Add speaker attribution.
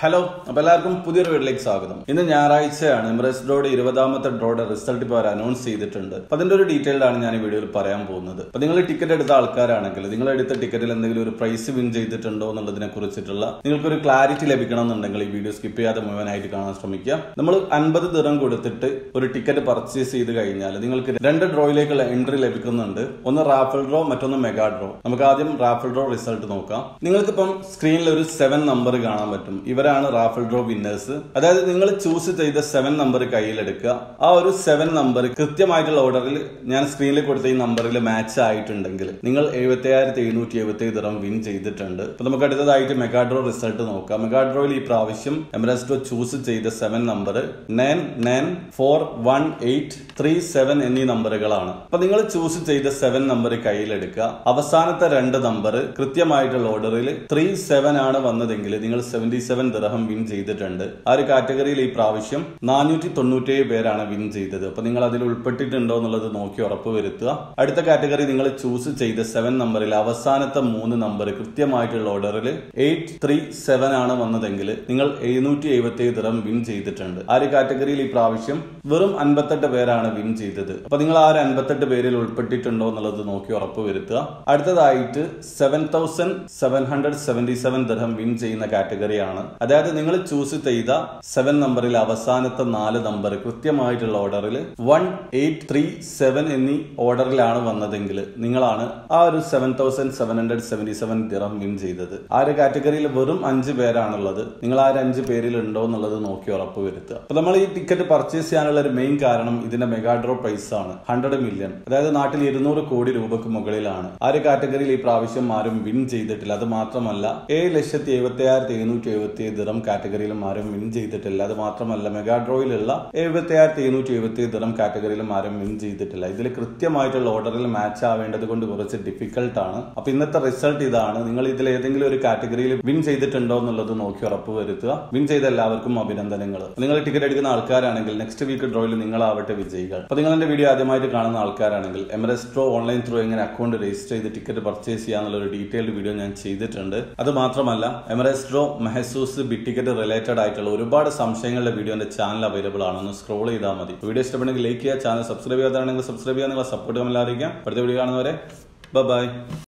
Speaker 1: Hello അപ്പൊ എല്ലാവർക്കും പുതിയൊരു വീട്ടിലേക്ക് സ്വാഗതം. ഇന്ന് ഞായറാഴ്ചയാണ്. എംറസ് ഡ്രോയുടെ ഇരുപതാമത്തെ ഡ്രോയുടെ റിസൾട്ട് ഇപ്പോൾ അവർ അനൗൺസ് ചെയ്തിട്ടുണ്ട്. അപ്പൊ അതിന്റെ ഒരു ഡീറ്റെയിൽഡ് ആണ് ഞാൻ ഈ വീഡിയോയിൽ പറയാൻ പോകുന്നത്. അപ്പൊ നിങ്ങൾ ടിക്കറ്റ് എടുത്ത ആൾക്കാരാണെങ്കിൽ നിങ്ങൾ എടുത്ത ടിക്കറ്റിൽ എന്തെങ്കിലും ഒരു പ്രൈസ് വിൻ ചെയ്തിട്ടുണ്ടോ എന്നുള്ളതിനെ കുറിച്ചിട്ടുള്ള നിങ്ങൾക്കൊരു ക്ലാരിറ്റി ലഭിക്കണം എന്നുണ്ടെങ്കിൽ ഈ വീഡിയോ സ്കിപ്പ് ചെയ്യാതെ മുഴുവനായിട്ട് കാണാൻ ശ്രമിക്കുക. നമ്മൾ അൻപത് ദിറം കൊടുത്തിട്ട് ഒരു ടിക്കറ്റ് പർച്ചേസ് ചെയ്ത് കഴിഞ്ഞാൽ നിങ്ങൾക്ക് രണ്ട് ഡ്രോയിലേക്കുള്ള എൻട്രി ലഭിക്കുന്നുണ്ട്. ഒന്ന് റാഫൽ ഡ്രോ മറ്റൊന്ന് മെഗാ ഡ്രോ നമുക്ക് ആദ്യം റാഫൽ ഡ്രോ റിസൾട്ട് നോക്കാം. നിങ്ങൾക്കിപ്പം സ്ക്രീനിൽ ഒരു സെവൻ നമ്പർ കാണാൻ പറ്റും. ഇവരാണ് റാഫൽ ഡ്രോ വിന്നേഴ്സ് അതായത് നിങ്ങൾ ചൂസ് ചെയ്ത സെവൻ നമ്പർ കയ്യിലെടുക്കുക ആ ഒരു സെവൻ നമ്പർ കൃത്യമായിട്ടുള്ള ഓർഡറിൽ ഞാൻ സ്ക്രീനിൽ കൊടുത്ത ഈ നമ്പറിൽ മാച്ച് ആയിട്ടുണ്ടെങ്കിൽ നിങ്ങൾ എഴുപത്തി ആയിരത്തി എഴുന്നൂറ്റി എഴുപത്തി വിൻ ചെയ്തിട്ടുണ്ട്. അപ്പൊ നമുക്ക് അടുത്തതായിട്ട് മെഗാഡ്രോ റിസൾട്ട് നോക്കാം. മെഗാഡ്രോയിൽ ഈ പ്രാവശ്യം എമറസ് ചൂസ് ചെയ്ത seven number nine nine four one eight three seven എന്നീ നമ്പറുകളാണ് അപ്പൊ നിങ്ങൾ ചൂസ് ചെയ്ത സെവൻ നമ്പർ കയ്യിലെടുക്കുക അവസാനത്തെ രണ്ട് നമ്പർ കൃത്യമായിട്ടുള്ള ഓർഡറിൽ ത്രീ സെവൻ ആണ് വന്നതെങ്കിൽ നിങ്ങൾ സെവന്റി സെവൻ ദിർഹം വിൻ ചെയ്തിട്ടുണ്ട്. ആ ഒരു കാറ്റഗറിയിൽ ഈ പ്രാവശ്യം നാനൂറ്റി തൊണ്ണൂറ്റേഴ് പേരാണ് വിൻ ചെയ്തത്. അപ്പൊ നിങ്ങൾ അതിൽ ഉൾപ്പെട്ടിട്ടുണ്ടോ എന്നുള്ളത് നോക്കി ഉറപ്പ് വരുത്തുക. അടുത്ത കാറ്റഗറി നിങ്ങൾ ചൂസ് ചെയ്ത സെവൻ നമ്പറിൽ അവസാനത്തെ മൂന്ന് നമ്പർ കൃത്യമായിട്ടുള്ള ഓർഡറിൽ എയ്റ്റ് ത്രീ സെവൻ ആണ് വന്നതെങ്കിൽ നിങ്ങൾ എഴുന്നൂറ്റി എഴുപത്തി ഏഴ് വിൻ ചെയ്തിട്ടുണ്ട്. ആ ഒരു കാറ്റഗറിയിൽ ഈ പ്രാവശ്യം വെറും അൻപത്തെട്ട് പേരാണ് വിൻ ചെയ്തത്. അപ്പൊ നിങ്ങൾ ആ ഒരു അൻപത്തെട്ട് പേരിൽ ഉൾപ്പെട്ടിട്ടുണ്ടോ എന്നുള്ളത് നോക്കി ഉറപ്പ് വരുത്തുക. അടുത്തതായിട്ട് seven thousand seven hundred seventy seven ദിർഹം വിൻ ചെയ്യുന്ന കാറ്റഗറിയാണ് അതായത് നിങ്ങൾ ചൂസ് ചെയ്ത സെവൻ നമ്പറിൽ അവസാനത്തെ നാല് നമ്പർ കൃത്യമായിട്ടുള്ള ഓർഡറിൽ വൺ എയ്റ്റ് ത്രീ സെവൻ എന്നീ ഓർഡറിലാണ് വന്നതെങ്കിൽ നിങ്ങളാണ് ആ ഒരു seven thousand seven hundred seventy seven dirham win ചെയ്തത്. ആ ഒരു കാറ്റഗറിയിൽ വെറും അഞ്ച് പേരാണുള്ളത്. നിങ്ങൾ ആ ഒരു അഞ്ച് പേരിൽ ഉണ്ടോ എന്നുള്ളത് നോക്കി ഉറപ്പ് വരുത്തുക. അപ്പൊ നമ്മൾ ഈ ടിക്കറ്റ് പർച്ചേസ് ചെയ്യാനുള്ള ഒരു മെയിൻ കാരണം ഇതിന്റെ മെഗാ ഡ്രോ പ്രൈസ് ആണ്. ഹൺഡ്രഡ് മില്യൺ അതായത് നാട്ടിൽ ഇരുന്നൂറ് കോടി രൂപക്ക് മുകളിലാണ്. ആ ഒരു കാറ്റഗറിയിൽ ഈ പ്രാവശ്യം ആരും വിൻ ചെയ്തിട്ടില്ല. അത് മാത്രമല്ല ഏഴ് ലക്ഷത്തി എഴുപത്തി ആയിരത്തി എഴുന്നൂറ്റി എഴുപത്തി ദിറം കാറ്റഗറിയിലും ആരും വിൻ ചെയ്തിട്ടില്ല. അത് മാത്രമല്ല മെഗാ ഡ്രോയിലുള്ള എഴുപത്തി ആയിരത്തി എഴുന്നൂറ്റി എഴുപത്തി ദിറം കാറ്റഗറിയിലും ആരും വിൻ ചെയ്തിട്ടില്ല. ഇതിൽ കൃത്യമായിട്ടുള്ള ഓർഡറിൽ മാച്ച് ആവേണ്ടത് കൊണ്ട് കുറച്ച് ആണ്. അപ്പൊ ഇന്നത്തെ റിസൾട്ട് ഇതാണ്. നിങ്ങൾ ഇതിൽ ഏതെങ്കിലും ഒരു കാറ്റഗറിയിൽ വിൻ ചെയ്തിട്ടുണ്ടോ എന്നുള്ളത് നോക്കി ഉറപ്പ് വരുത്തുക. വിൻ ചെയ്ത എല്ലാവർക്കും അഭിനന്ദനങ്ങൾ. നിങ്ങൾ ടിക്കറ്റ് എടുക്കുന്ന ആൾക്കാരാണെങ്കിൽ നെക്സ്റ്റ് വീക്ക് ഡ്രോയിൽ നിങ്ങളാവട്ടെ വിജയികൾ. അപ്പൊ നിങ്ങൾ എന്റെ വീഡിയോ ആദ്യമായിട്ട് കാണുന്ന ആൾക്കാരാണെങ്കിൽ എമറസ് ഡ്രോ ഓൺലൈൻ ത്രൂ എങ്ങനെ അക്കൗണ്ട് രജിസ്റ്റർ ചെയ്ത് ടിക്കറ്റ് പർച്ചേസ് ചെയ്യാന്നുള്ള ഒരു ഡീറ്റെയിൽഡ് വീഡിയോ ഞാൻ ചെയ്തിട്ടുണ്ട്. അത് മാത്രമല്ല Emirates draw Mahzooz big ticket related ആയിട്ടുള്ള ഒരുപാട് സംശയങ്ങളുടെ വീഡിയോ എന്റെ ചാനൽ അവൈലബിൾ ആണ്. ഒന്ന് സ്ക്രോൾ ചെയ്താൽ മതി. വീഡിയോ ഇഷ്ടപ്പെടുന്നെങ്കിൽ ലൈക്ക് ചെയ്യുക ചാനൽ സബ്സ്ക്രൈബ് ചെയ്യാതാണെങ്കിൽ സബ്സ്ക്രൈബ് ചെയ്യാൻ നിങ്ങളെ സപ്പോർട്ട് കമന്റ് അറിയിക്കാം അടുത്ത വീഡിയോ കാണുന്നവരെ ബൈ